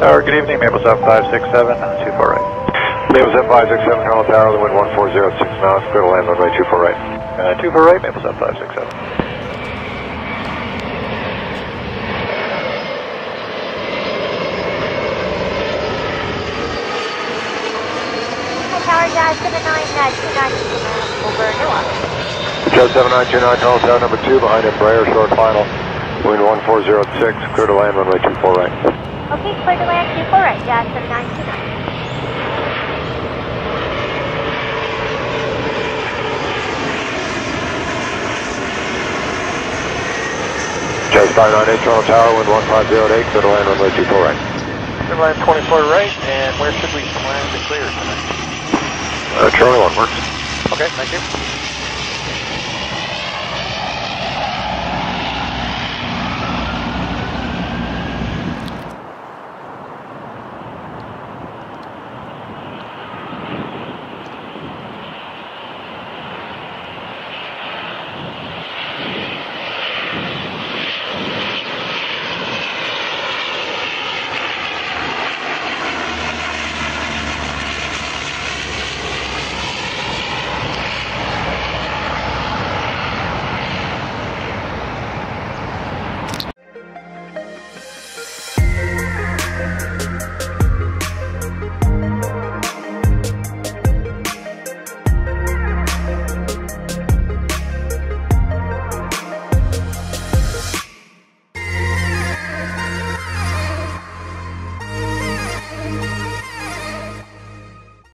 Tower, good evening, Maple South 567, 24 right. Maple South 567, Toronto Tower, the wind 1406 knots, clear to land runway 24 right. Uh, 24 right, Maple South 567. Tower, Jazz 7929, over Newark. Jazz 7929, Toronto Tower number 2, behind Embraer, short final, wind 1406, clear to land runway 24 right. Okay, clear to land 24 right, Jazz 7929. Jet 598, Toronto Tower, wind 1508, clear to land runway 24 right. Clear land 24 right, and where should we land to clear tonight? Uh, Charlie 1 works. Okay, thank you.